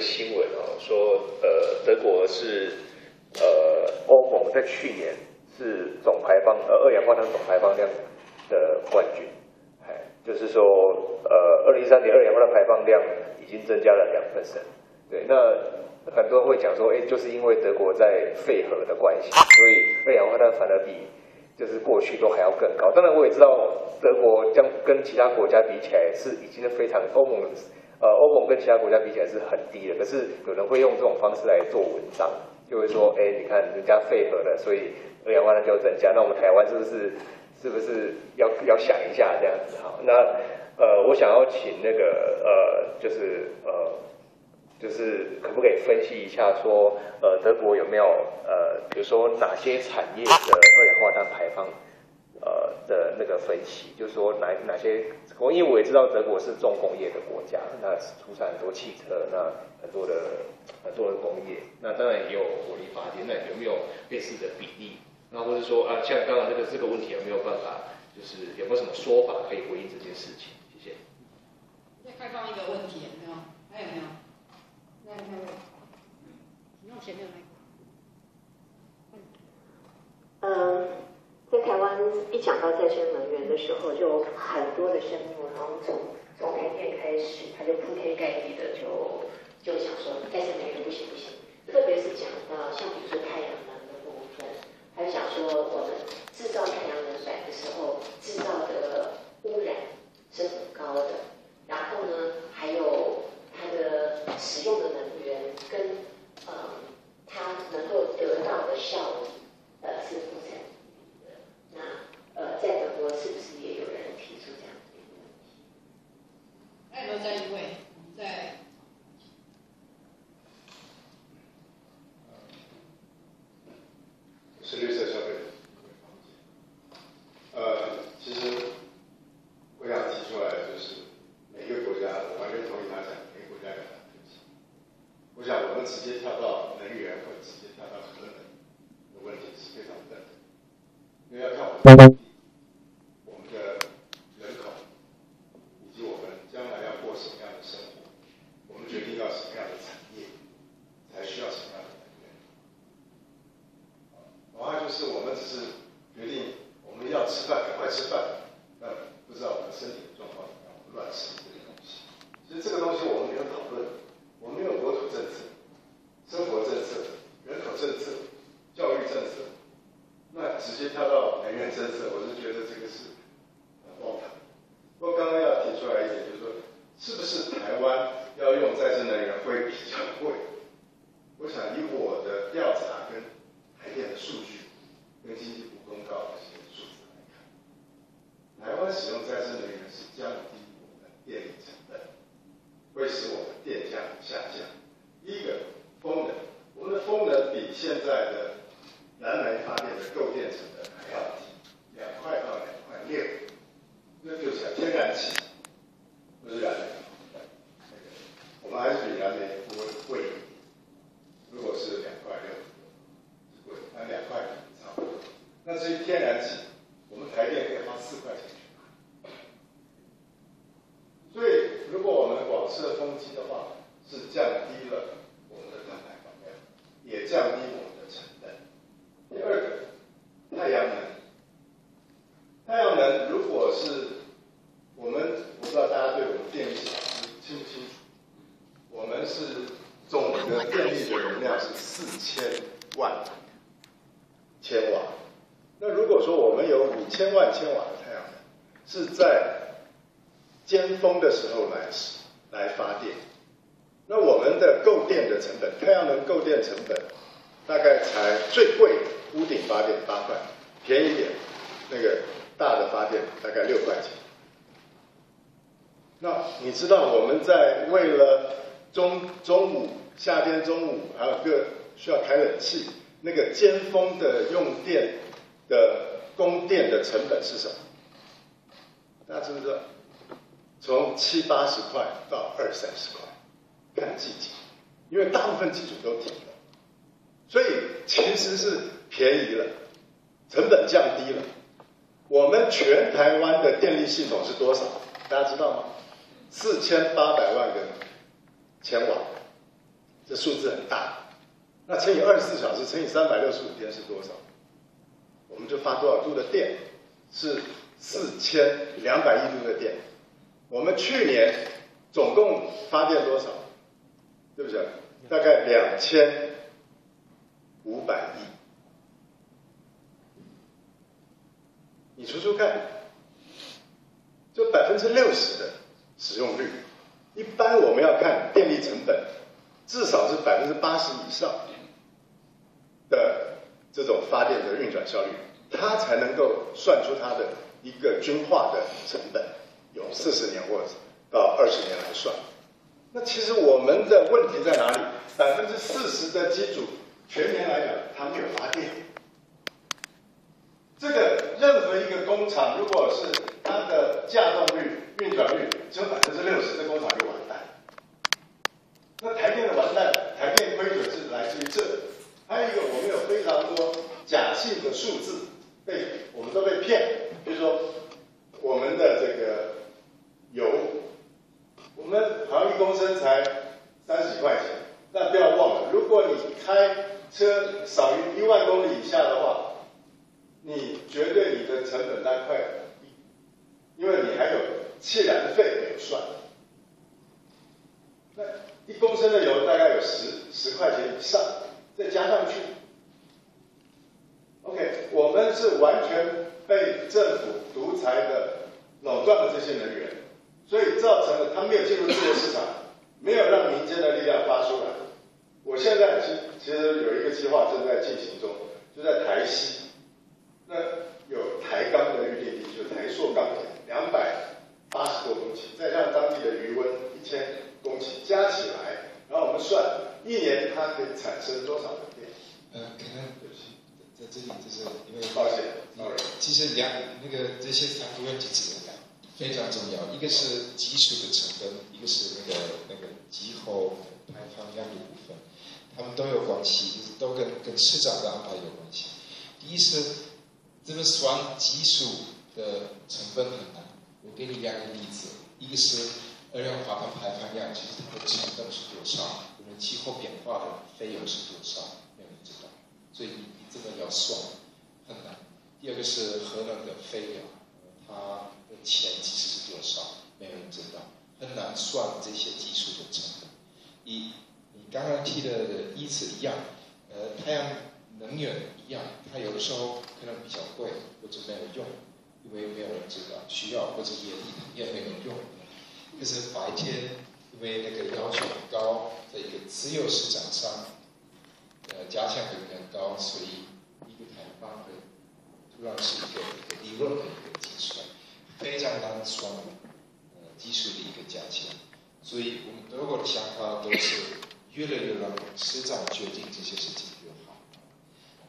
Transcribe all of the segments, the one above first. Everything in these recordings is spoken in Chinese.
新闻哦，说呃德国是呃欧盟在去年是总排放呃二氧化碳总排放量的冠军，哎，就是说呃二零一三年二氧化碳排放量已经增加了两 percent，对，那很多人会讲说，哎，就是因为德国在废核的关系，所以二氧化碳反而比就是过去都还要更高。当然我也知道德国将跟其他国家比起来是已经非常欧盟。呃，欧盟跟其他国家比起来是很低的，可是有人会用这种方式来做文章，就会说，哎，你看人家废核了，所以二氧化碳就增加，那我们台湾是不是是不是要要想一下这样子？好，那呃，我想要请那个呃，就是呃，就是可不可以分析一下，说呃，德国有没有呃，比如说哪些产业的二氧化碳排放？呃的那个分析，就是说哪哪些，因为我也知道德国是重工业的国家，那出产很多汽车，那很多的很多的工业，那当然也有火力发电，那有没有类似的比例？那或者说啊，像刚刚这个这个问题有没有办法，就是有没有什么说法可以回应这件事情？谢谢。再开放一个问题，有没有？还有没有？那那位，请用前面麦嗯。在台湾一讲到再生能源的时候，就很多的生物，然后从从台电开始，他就铺天盖地的就就想说再生能源不行不行，特别是讲到像比如说太阳能的部分，他就想说我们制造太阳能板的时候制造的污染是很高的，然后呢还有它的使用的能源跟呃它能够得到的效益呃是不成。那呃，在德国是不是也有人提出这样的一个问题？还有没有在一位？在是绿色消费。呃，其实我想提出来的就是，每个国家完全同意他讲，每个国家有他的分析。我想我们直接跳到能源或者直接跳到核能的问题是非常笨的。因为要看我们我们的人口，以及我们将来要过什么样的生活，我们决定要什么样的产业，才需要什么样的能源。往外就是我们只是决定我们要吃饭，赶快吃饭，那不知道我们身体的状况怎么样，乱吃这些东西。其实这个东西我们没有讨论，我们没有国土政策、生活政策、人口政策、教育政策。那直接跳到能源政策，我是觉得这个是很荒唐。不过刚刚要提出来一点，就是说，是不是台湾要用再生能源会比较贵？我想以我的调查跟台电的数据，跟经济部公告的一些数字来看，台湾使用再生能源是降低我们的电力成本，会使我们电价下降。第一个风能，我们的风能比现在的燃煤发电的购电成本还要低，两块到两块六，那就是天然气，不是燃煤。我们还是比燃煤贵贵。如果是两块六，是贵，那两块差不多。那至于天然气，我们台电可以花四块钱去买。所以，如果我们广设风机的话，是降低了我们的碳排放量，也降低我们。第二个，太阳能。太阳能如果是我们，我不知道大家对我们电力系统清不清楚？我们是总的电力的容量是四千万千瓦。那如果说我们有五千万千瓦的太阳能，是在尖峰的时候来来发电，那我们的购电的成本，太阳能购电成本大概才最贵。屋顶发电八块，便宜点，那个大的发电大概六块钱。那你知道我们在为了中中午夏天中午还有个需要开冷气，那个尖峰的用电的供电的成本是什么？大家知不知道？从七八十块到二三十块，看季节，因为大部分机组都停了，所以其实是。便宜了，成本降低了。我们全台湾的电力系统是多少？大家知道吗？四千八百万个千瓦。这数字很大。那乘以二十四小时乘以三百六十五天是多少？我们就发多少度的电？是四千两百亿度的电。我们去年总共发电多少？对不对？大概两千五百亿。你除除看，就百分之六十的使用率。一般我们要看电力成本，至少是百分之八十以上。的这种发电的运转效率，它才能够算出它的一个均化的成本，有四十年或者到二十年来算。那其实我们的问题在哪里？百分之四十的机组全年来讲它没有发电，这个任何一个工厂如果是它的架动率、运转率只有百分之六十，这工厂就完蛋。那台电的完蛋，台电亏损是来自于这。还有一个，我们有非常多假性的数字被比骗，比如说我们的这个油，我们好像一公升才三十几块钱，但不要忘了，如果你开车少于一万公里以下的话，你绝对你的成本大概快因为你还有气燃费没有算，那一公升的油大概有十十块钱以上。再加上去，OK，我们是完全被政府独裁的垄断了这些能源，所以造成了它没有进入自由市场，没有让民间的力量发出来。我现在其其实有一个计划正在进行中，就在台西，那有台钢的预定地，就台塑钢铁，两百八十多公顷，再加上当地的余温一千公顷，加起来，然后我们算。一年它可以产生多少的电？呃，可能在这里就是因为抱歉，其实两那个这些三个问题是非常重要，一个是基础的成本，一个是那个那个气候排放量的部分，他们都有关系，就是都跟跟市长的安排有关系。第一是这个算基础的成本很难，我给你两个例子，一个是二氧化碳排放量，其实它的成本是多少？我们气候变化的费用是多少？没有人知道，所以这个要算很难。第二个是核能的费用，它的钱其实是多少？没有人知道，很难算这些技术的成本。一，你刚刚提的意思一样，呃，太阳能源一样，它有的时候可能比较贵，或者没有用，因为没有人知道需要，或者也也没有用。可是白天。因为那个要求很高，在一个自由市场上，呃，加强会很高，所以一个台方会让是一个一个理论的一个计算，非常难算，呃，技术的一个加强。所以我们德国的想法都是越来越让市长决定这些事情越好。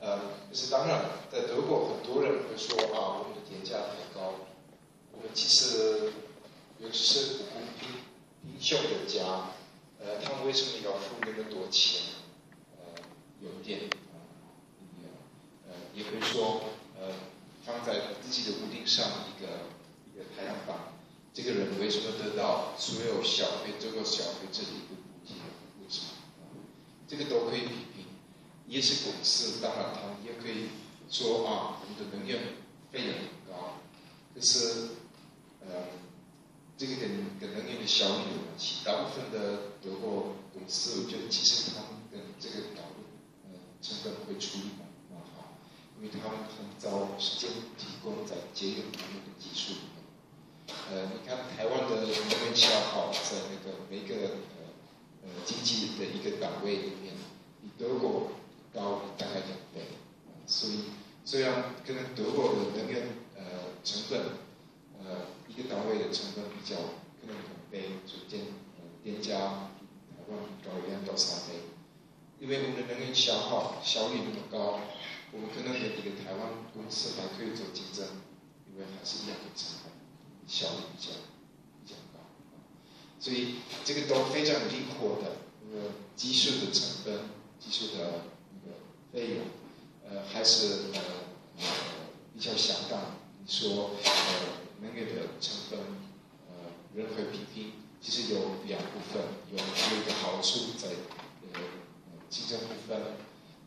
呃，就是当然，在德国很多人会说啊，我们的电价太高，我们其实有时不公平。贫穷的家，呃，他们为什么要付那么多钱？呃，有电啊，呃，也可以说，呃，放在自己的屋顶上一个一个太阳板，这个人为什么得到所有消费这个消费者的一个补贴？为什么？这个都可以批评，也是公司，当然他们也可以说啊，我们的能源费用很高，可是，呃。这个跟跟能源的效率有关系。大部分的德国公司，我觉得其实他们跟这个导入呃成本会处理蛮蛮好，因为他们很早时间提供在节约能方面的技术。呃，你看台湾的能源消耗在那个每个呃呃经济的一个岗位里面，比德国高大概两倍。所以虽然可能德国的能源呃成本。呃，一个单位的成本比较可能两倍，就电呃电价台湾高两到三倍，因为我们的能源消耗效率那么高，我们可能跟一个台湾公司还可以做竞争，因为还是一样的成本，效率比较比较高，所以这个都非常灵活的，那个技术的成本、技术的那个费用，呃，还是呃比较相当。你说呃。能源的成分，呃，人会平均，其实有两部分，有有一个好处在，呃，分，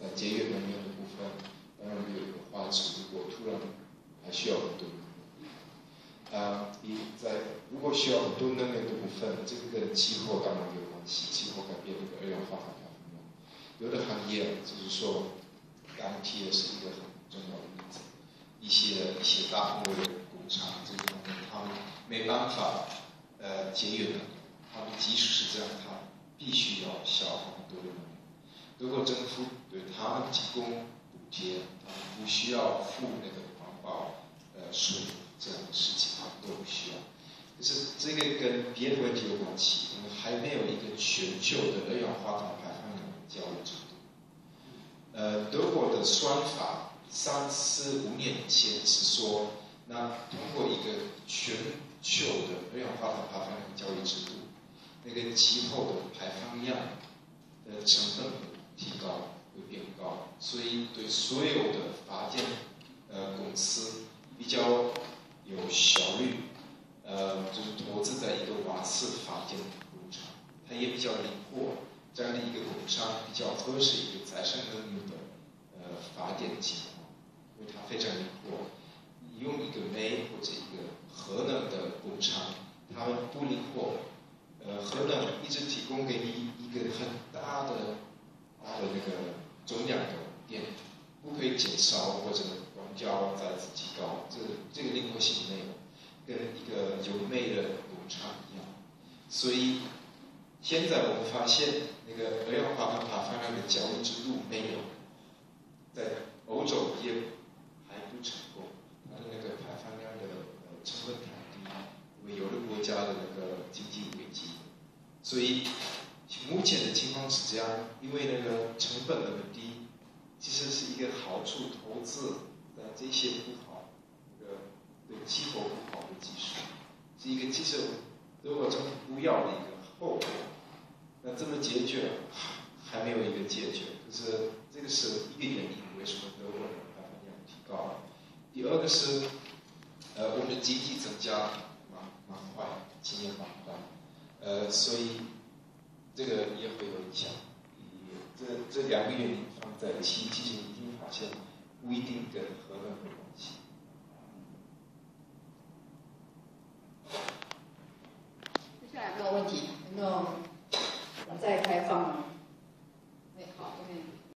在节约能源的部分，当然有一个坏处，如果突然还需要很多。啊，你在如果需要很多能源的部分，这个跟气候当然有关系，气候改变那个二氧化碳排放量。有的行业就是说，钢铁是一个很重要的例子，一些一些大规模的工厂，这个他们没办法呃节约能源，他们即使是这样，他必须要消耗很多的能源。如果政府对他们提供补贴，他们不需要付那个环保呃税。这样的事情他们都不需要，可是这个跟别的问题有关系，我们还没有一个全球的二氧化碳排放量交易制度。呃，德算法三四五年前是说，那通过一个全球的二氧化碳排放量交易制度，那个气候的排放量的成本提高会变高，所以对所有的发电呃公司比较。有效率，呃，就是投资在一个瓦斯发电工厂，它也比较灵活。这样的一个工厂比较合适一个再生能源的呃发电情况，因为它非常灵活。你用一个煤或者一个核能的工厂，它不灵活。呃，核能一直提供给你一个很大的大的那个总量的电，不可以减少或者。交再次提高，这这个灵活性没有，跟一个有煤的工厂一样。所以现在我们发现，那个二氧化碳排放量的交易制度没有，在欧洲也还不成功，它的那个排放量的呃成本太低，因为有的国家的那个经济危机。所以目前的情况是这样，因为那个成本那么低，其实是一个好处投资。但这些不好，那个对气候不好的技术，是一个其实如果政府不要的一个后果。那这么解决还没有一个解决，就是这个是一个原因，什么德国的排放量提高？第二个是，呃，我们的经济增加蛮蛮快，今年蛮快，呃，所以这个也会有影响。这这两个原因放在一起，其实已经发现。不一定跟核能有关系。